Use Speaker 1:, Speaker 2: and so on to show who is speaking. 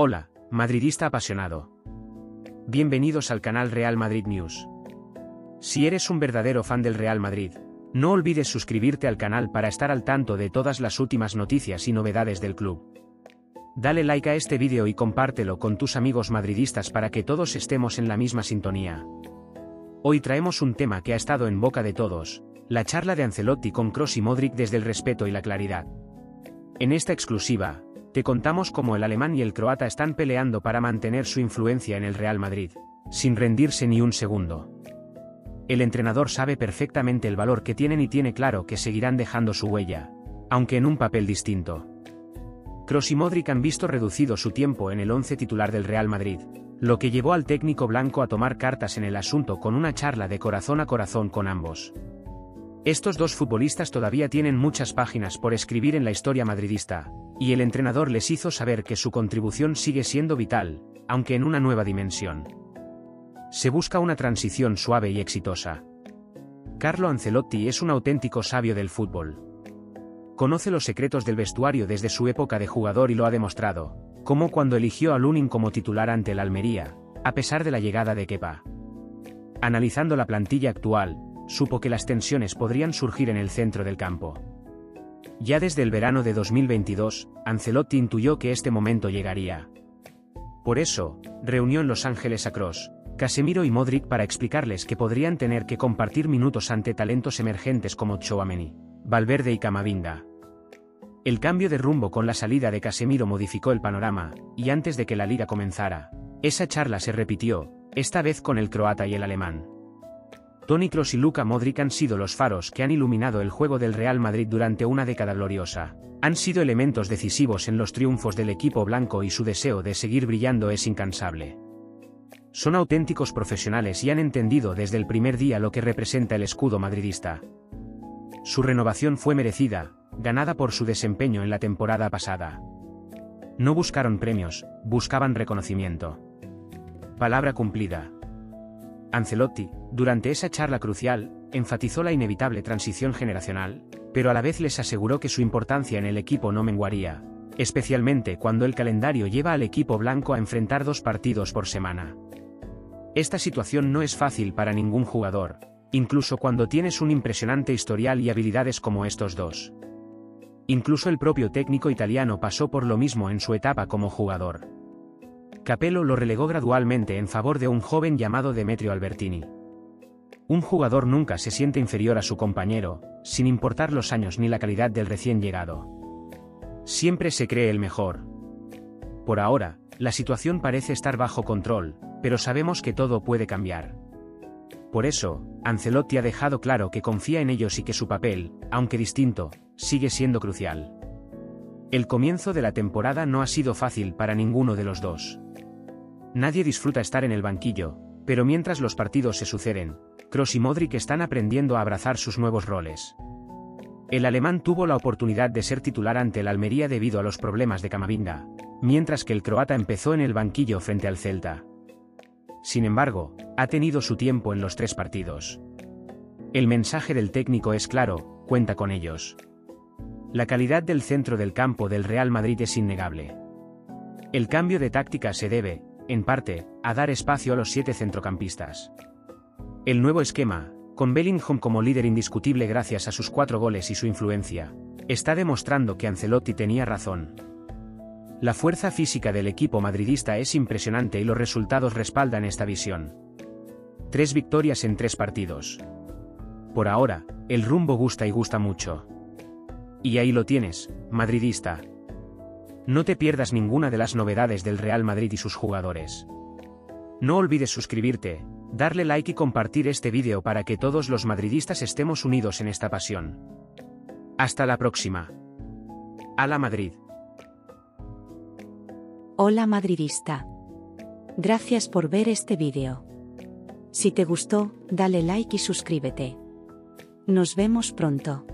Speaker 1: Hola, madridista apasionado. Bienvenidos al canal Real Madrid News. Si eres un verdadero fan del Real Madrid, no olvides suscribirte al canal para estar al tanto de todas las últimas noticias y novedades del club. Dale like a este vídeo y compártelo con tus amigos madridistas para que todos estemos en la misma sintonía. Hoy traemos un tema que ha estado en boca de todos, la charla de Ancelotti con Kroos y Modric desde el respeto y la claridad. En esta exclusiva, te contamos cómo el alemán y el croata están peleando para mantener su influencia en el Real Madrid, sin rendirse ni un segundo. El entrenador sabe perfectamente el valor que tienen y tiene claro que seguirán dejando su huella, aunque en un papel distinto. Kroos y Modric han visto reducido su tiempo en el once titular del Real Madrid, lo que llevó al técnico blanco a tomar cartas en el asunto con una charla de corazón a corazón con ambos. Estos dos futbolistas todavía tienen muchas páginas por escribir en la historia madridista, y el entrenador les hizo saber que su contribución sigue siendo vital, aunque en una nueva dimensión. Se busca una transición suave y exitosa. Carlo Ancelotti es un auténtico sabio del fútbol. Conoce los secretos del vestuario desde su época de jugador y lo ha demostrado, como cuando eligió a Lunin como titular ante el Almería, a pesar de la llegada de Kepa. Analizando la plantilla actual, supo que las tensiones podrían surgir en el centro del campo. Ya desde el verano de 2022, Ancelotti intuyó que este momento llegaría. Por eso, reunió en Los Ángeles a Cross, Casemiro y Modric para explicarles que podrían tener que compartir minutos ante talentos emergentes como Chouameni, Valverde y Camavinga. El cambio de rumbo con la salida de Casemiro modificó el panorama, y antes de que la liga comenzara, esa charla se repitió, esta vez con el croata y el alemán. Toni Kroos y Luka Modric han sido los faros que han iluminado el juego del Real Madrid durante una década gloriosa. Han sido elementos decisivos en los triunfos del equipo blanco y su deseo de seguir brillando es incansable. Son auténticos profesionales y han entendido desde el primer día lo que representa el escudo madridista. Su renovación fue merecida, ganada por su desempeño en la temporada pasada. No buscaron premios, buscaban reconocimiento. Palabra cumplida. Ancelotti, durante esa charla crucial, enfatizó la inevitable transición generacional, pero a la vez les aseguró que su importancia en el equipo no menguaría, especialmente cuando el calendario lleva al equipo blanco a enfrentar dos partidos por semana. Esta situación no es fácil para ningún jugador, incluso cuando tienes un impresionante historial y habilidades como estos dos. Incluso el propio técnico italiano pasó por lo mismo en su etapa como jugador. Capello lo relegó gradualmente en favor de un joven llamado Demetrio Albertini. Un jugador nunca se siente inferior a su compañero, sin importar los años ni la calidad del recién llegado. Siempre se cree el mejor. Por ahora, la situación parece estar bajo control, pero sabemos que todo puede cambiar. Por eso, Ancelotti ha dejado claro que confía en ellos y que su papel, aunque distinto, sigue siendo crucial. El comienzo de la temporada no ha sido fácil para ninguno de los dos. Nadie disfruta estar en el banquillo, pero mientras los partidos se suceden, Kroos y Modric están aprendiendo a abrazar sus nuevos roles. El alemán tuvo la oportunidad de ser titular ante el Almería debido a los problemas de Camavinga, mientras que el croata empezó en el banquillo frente al Celta. Sin embargo, ha tenido su tiempo en los tres partidos. El mensaje del técnico es claro, cuenta con ellos. La calidad del centro del campo del Real Madrid es innegable. El cambio de táctica se debe, en parte, a dar espacio a los siete centrocampistas. El nuevo esquema, con Bellingham como líder indiscutible gracias a sus cuatro goles y su influencia, está demostrando que Ancelotti tenía razón. La fuerza física del equipo madridista es impresionante y los resultados respaldan esta visión. Tres victorias en tres partidos. Por ahora, el rumbo gusta y gusta mucho. Y ahí lo tienes, madridista, no te pierdas ninguna de las novedades del Real Madrid y sus jugadores. No olvides suscribirte, darle like y compartir este vídeo para que todos los madridistas estemos unidos en esta pasión. Hasta la próxima. la Madrid.
Speaker 2: Hola madridista. Gracias por ver este vídeo. Si te gustó, dale like y suscríbete. Nos vemos pronto.